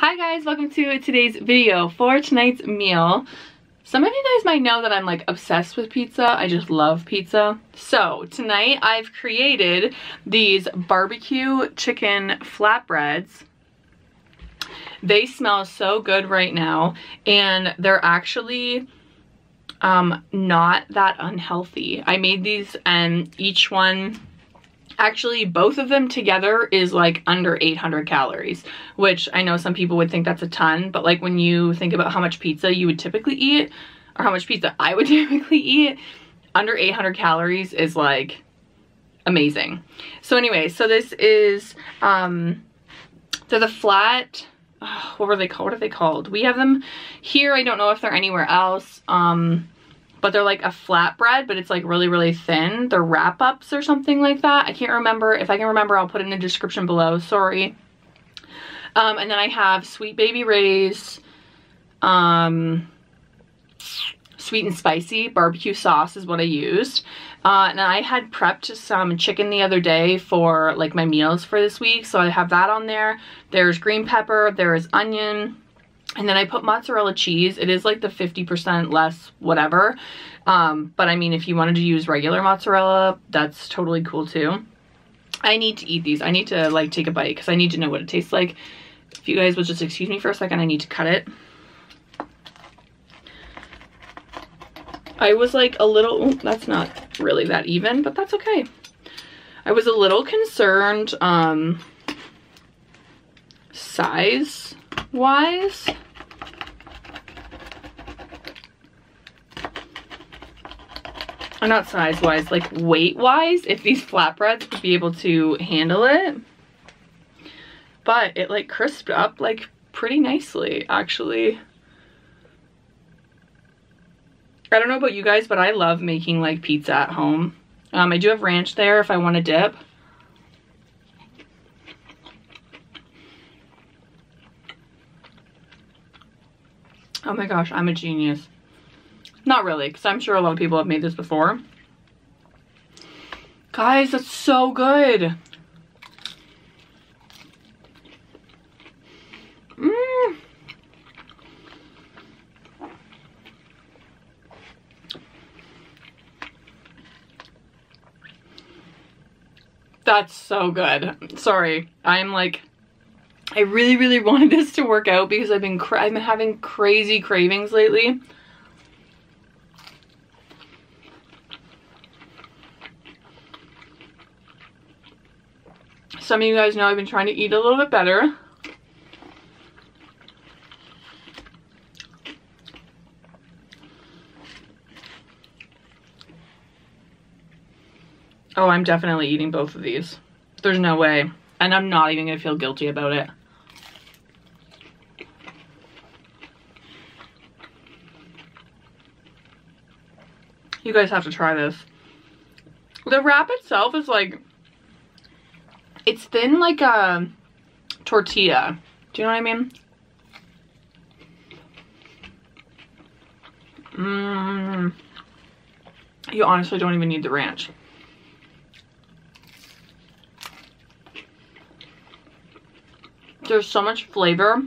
Hi guys, welcome to today's video for tonight's meal. Some of you guys might know that I'm like obsessed with pizza. I just love pizza. So tonight I've created these barbecue chicken flatbreads. They smell so good right now and they're actually um, not that unhealthy. I made these and each one Actually, both of them together is like under 800 calories, which I know some people would think that's a ton, but like when you think about how much pizza you would typically eat, or how much pizza I would typically eat, under 800 calories is like amazing. So anyway, so this is, um, they're the flat, oh, what were they called? What are they called? We have them here. I don't know if they're anywhere else. Um, but they're like a flatbread, but it's like really, really thin. They're wrap-ups or something like that. I can't remember. If I can remember, I'll put it in the description below. Sorry. Um, and then I have Sweet Baby Ray's um, sweet and spicy barbecue sauce is what I used. Uh, and I had prepped some chicken the other day for like my meals for this week. So I have that on there. There's green pepper, there's onion, and then I put mozzarella cheese. It is like the 50% less whatever. Um, but I mean, if you wanted to use regular mozzarella, that's totally cool too. I need to eat these. I need to like take a bite because I need to know what it tastes like. If you guys will just excuse me for a second, I need to cut it. I was like a little, that's not really that even, but that's okay. I was a little concerned um, size wise. Or not size wise, like weight wise, if these flatbreads would be able to handle it. But it like crisped up like pretty nicely actually. I don't know about you guys, but I love making like pizza at home. Um, I do have ranch there if I want to dip. Oh my gosh, I'm a genius. Not really, because I'm sure a lot of people have made this before. Guys, that's so good. Mmm. That's so good. Sorry, I'm like I really, really wanted this to work out because I've been, I've been having crazy cravings lately. Some of you guys know I've been trying to eat a little bit better. Oh, I'm definitely eating both of these. There's no way. And I'm not even gonna feel guilty about it. You guys have to try this. The wrap itself is like, it's thin like a tortilla. Do you know what I mean? Mmm. You honestly don't even need the ranch. There's so much flavor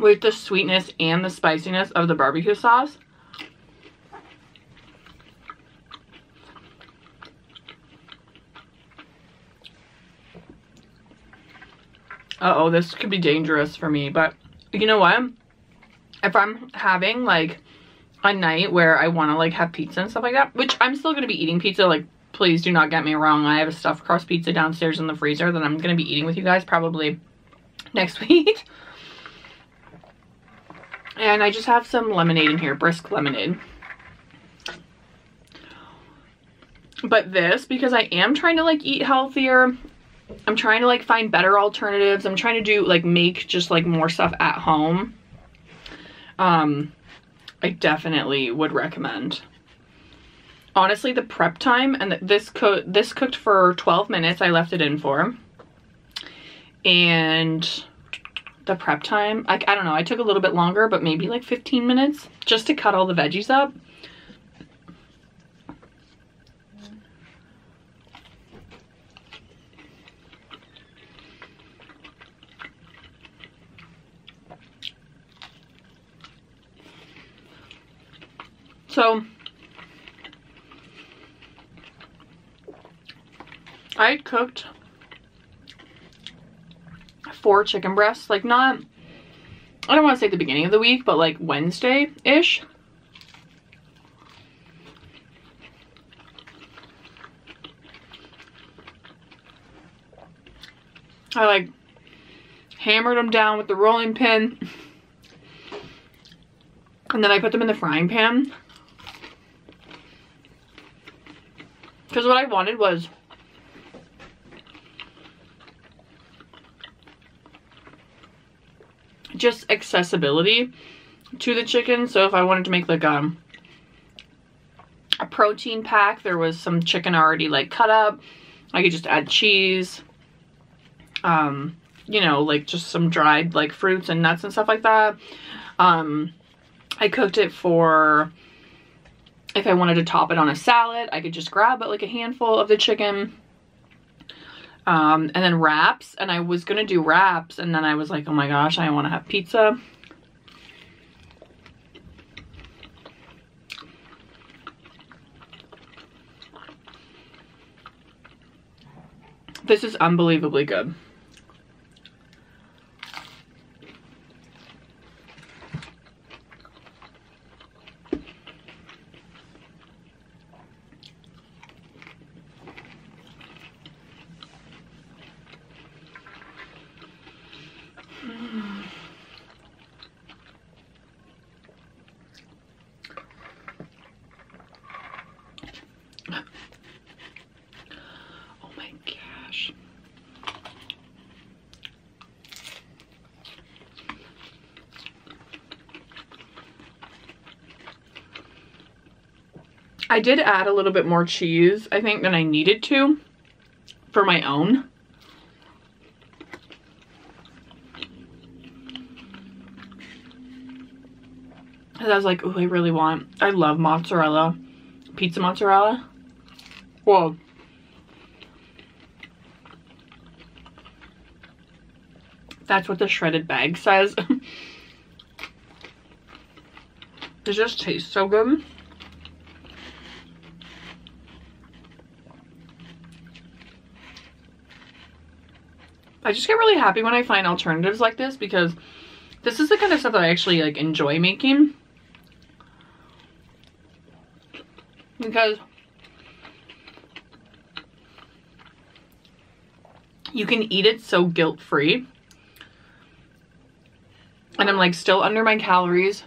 with the sweetness and the spiciness of the barbecue sauce. Uh-oh, this could be dangerous for me, but you know what? If I'm having like a night where I want to like have pizza and stuff like that, which I'm still going to be eating pizza, like please do not get me wrong. I have a stuffed crust pizza downstairs in the freezer that I'm going to be eating with you guys probably next week. And I just have some lemonade in here, brisk lemonade. But this, because I am trying to like eat healthier, I'm trying to like find better alternatives. I'm trying to do like make just like more stuff at home. Um, I definitely would recommend. Honestly, the prep time and this co this cooked for 12 minutes. I left it in for. And the prep time. Like, I don't know, I took a little bit longer, but maybe like 15 minutes just to cut all the veggies up. So I cooked four chicken breasts, like not, I don't want to say the beginning of the week, but like Wednesday-ish. I like hammered them down with the rolling pin. And then I put them in the frying pan. Because what I wanted was just accessibility to the chicken. So if I wanted to make like a, um, a protein pack, there was some chicken already like cut up. I could just add cheese, um, you know, like just some dried like fruits and nuts and stuff like that. Um, I cooked it for, if I wanted to top it on a salad, I could just grab it like a handful of the chicken. Um, and then wraps, and I was gonna do wraps, and then I was like, oh my gosh, I wanna have pizza. This is unbelievably good. I did add a little bit more cheese, I think, than I needed to for my own. And I was like, oh, I really want, I love mozzarella, pizza mozzarella. Whoa. That's what the shredded bag says. it just tastes so good. I just get really happy when I find alternatives like this because this is the kind of stuff that I actually like enjoy making. Because you can eat it so guilt-free. And I'm like still under my calories.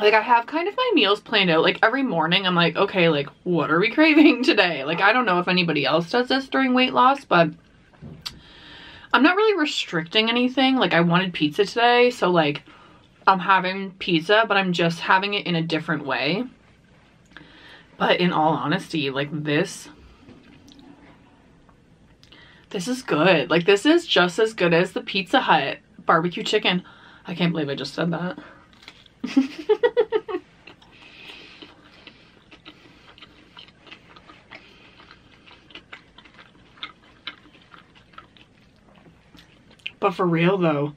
Like I have kind of my meals planned out. Like every morning I'm like, okay, like what are we craving today? Like I don't know if anybody else does this during weight loss, but I'm not really restricting anything. Like I wanted pizza today, so like I'm having pizza, but I'm just having it in a different way. But in all honesty, like this, this is good. Like this is just as good as the Pizza Hut barbecue chicken. I can't believe I just said that. But for real though,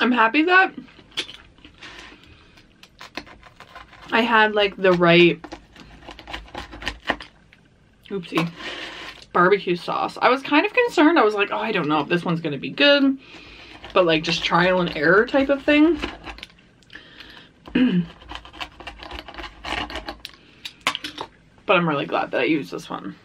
I'm happy that I had like the right, oopsie, barbecue sauce. I was kind of concerned. I was like, oh, I don't know if this one's going to be good but like just trial and error type of thing. but I'm really glad that I used this one.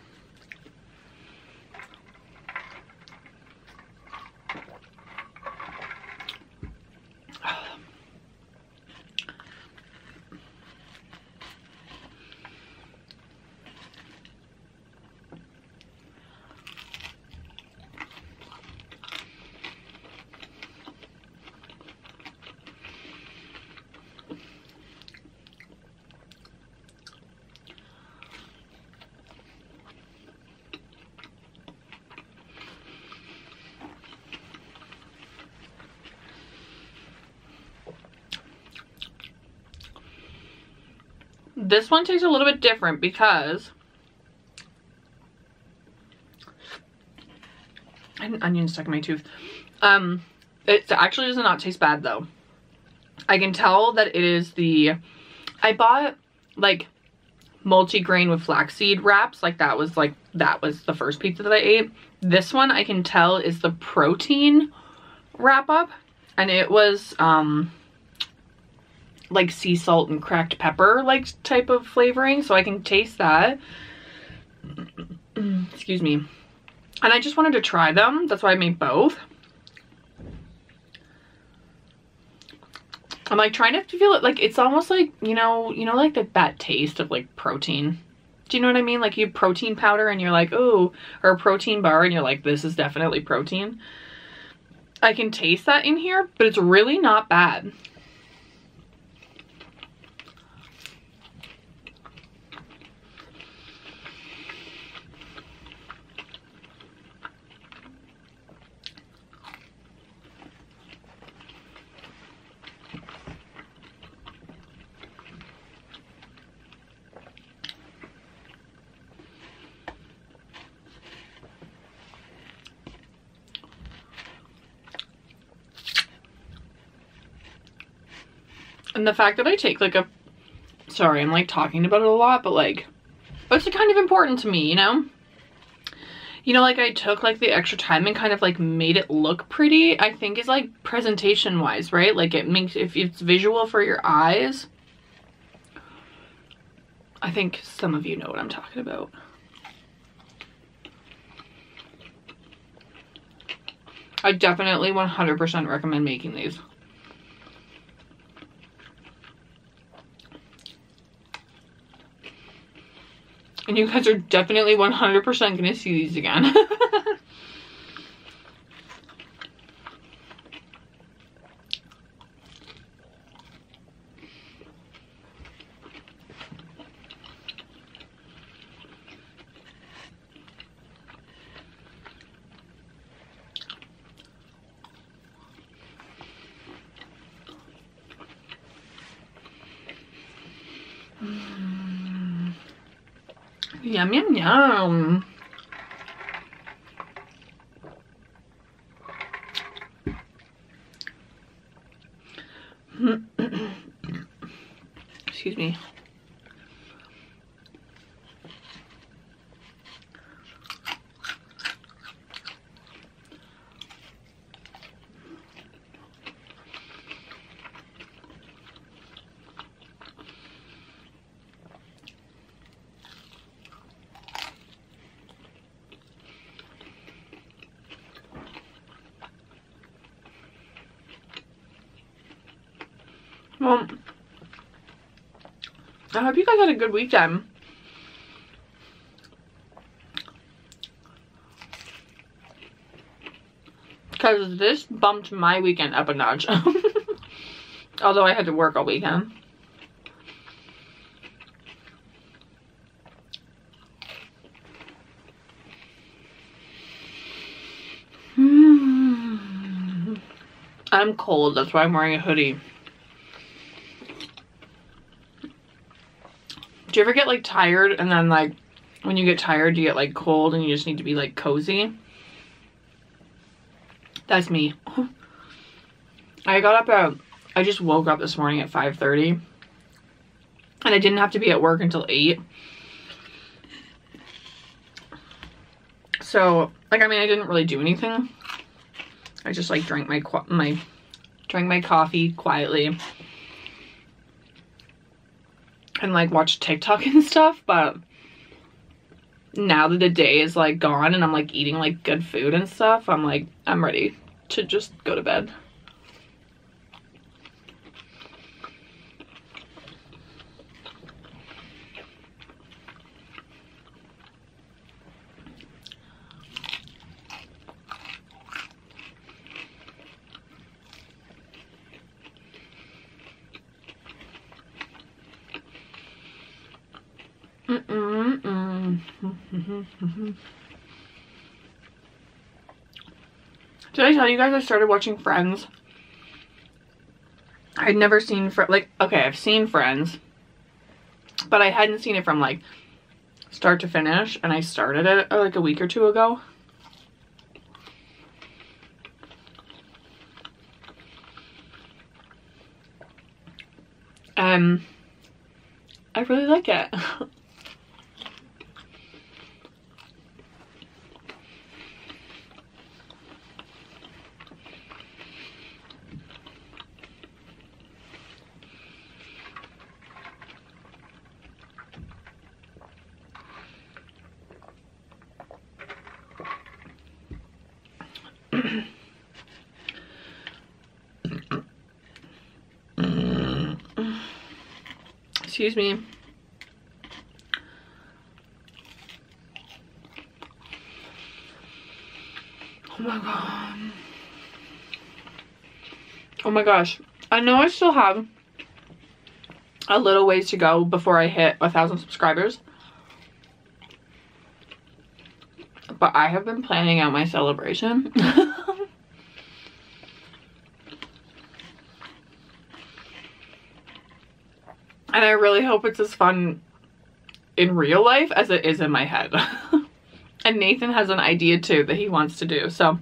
This one tastes a little bit different because I had an onion stuck in my tooth. Um, it actually does not taste bad though. I can tell that it is the, I bought like multi-grain with flaxseed wraps. Like that was like, that was the first pizza that I ate. This one I can tell is the protein wrap up. And it was um, like sea salt and cracked pepper like type of flavoring. So I can taste that. Excuse me. And I just wanted to try them. That's why I made both. I'm like trying to feel it like it's almost like, you know, you know, like the, that taste of like protein. Do you know what I mean? Like you have protein powder and you're like, oh, or a protein bar and you're like, this is definitely protein. I can taste that in here, but it's really not bad. And the fact that I take like a, sorry, I'm like talking about it a lot, but like, it's kind of important to me, you know? You know, like I took like the extra time and kind of like made it look pretty, I think is like presentation wise, right? Like it makes, if it's visual for your eyes, I think some of you know what I'm talking about. I definitely 100% recommend making these. And you guys are definitely 100% going to see these again. Yum, yum, yum. Excuse me. Well, I hope you guys had a good weekend. Because this bumped my weekend up a notch. Although I had to work all weekend. Hmm. I'm cold, that's why I'm wearing a hoodie. Do you ever get like tired and then like when you get tired you get like cold and you just need to be like cozy? That's me. I got up at, I just woke up this morning at 5.30 and I didn't have to be at work until 8. So, like, I mean, I didn't really do anything. I just like drank my, my, drank my coffee quietly and like watch TikTok and stuff, but now that the day is like gone and I'm like eating like good food and stuff, I'm like, I'm ready to just go to bed. Mm -mm -mm. Did I tell you guys I started watching Friends? I'd never seen, Fr like, okay, I've seen Friends. but I hadn't seen it from like start to finish and I started it uh, like a week or two ago. Um, I really like it. Excuse me. Oh my god. Oh my gosh. I know I still have a little ways to go before I hit a thousand subscribers. But I have been planning out my celebration. And I really hope it's as fun in real life as it is in my head. and Nathan has an idea too that he wants to do. So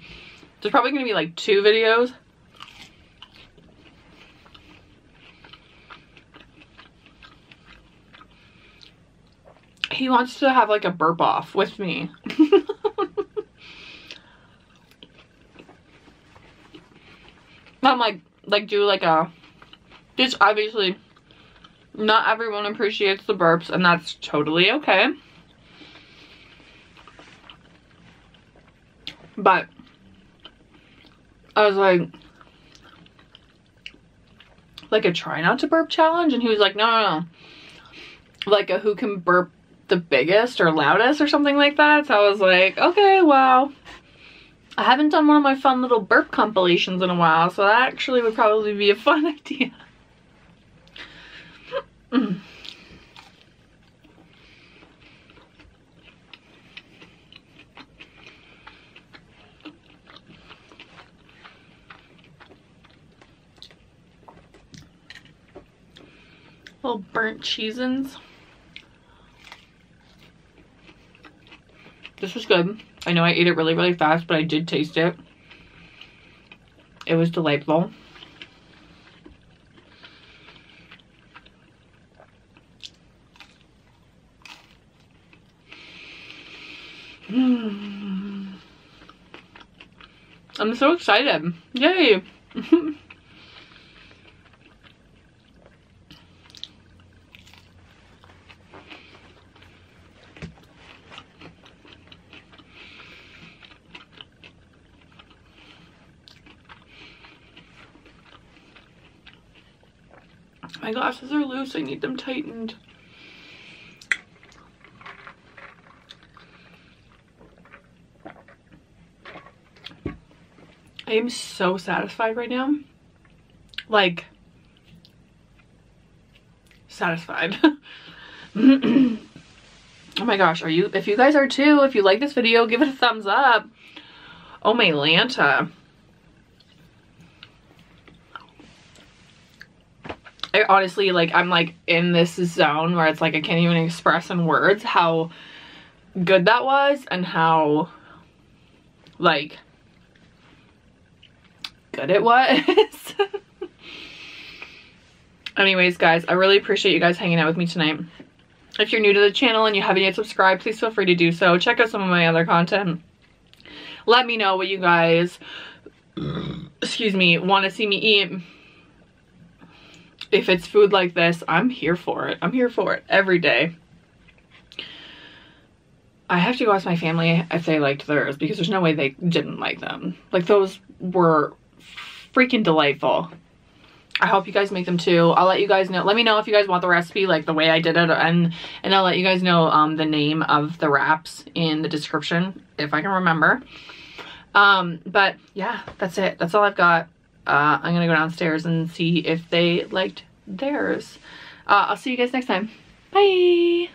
there's probably to be like two videos. He wants to have like a burp off with me. I'm like, like do like a, just obviously not everyone appreciates the burps and that's totally okay. But I was like, like a try not to burp challenge. And he was like, no, no, no. Like a who can burp the biggest or loudest or something like that. So I was like, okay, well, I haven't done one of my fun little burp compilations in a while. So that actually would probably be a fun idea. Mm. Little burnt cheesins. This was good. I know I ate it really, really fast, but I did taste it. It was delightful. I'm so excited. Yay. My glasses are loose. I need them tightened. Am so satisfied right now. Like, satisfied. oh my gosh, are you, if you guys are too, if you like this video, give it a thumbs up. Oh my Lanta. I honestly, like, I'm like in this zone where it's like I can't even express in words how good that was and how, like, good it was. Anyways, guys, I really appreciate you guys hanging out with me tonight. If you're new to the channel and you haven't yet subscribed, please feel free to do so. Check out some of my other content. Let me know what you guys, excuse me, want to see me eat. If it's food like this, I'm here for it. I'm here for it every day. I have to go ask my family if they liked theirs because there's no way they didn't like them. Like those were freaking delightful. I hope you guys make them too. I'll let you guys know. Let me know if you guys want the recipe like the way I did it and and I'll let you guys know um, the name of the wraps in the description if I can remember. Um, but yeah, that's it. That's all I've got. Uh, I'm gonna go downstairs and see if they liked theirs. Uh, I'll see you guys next time. Bye!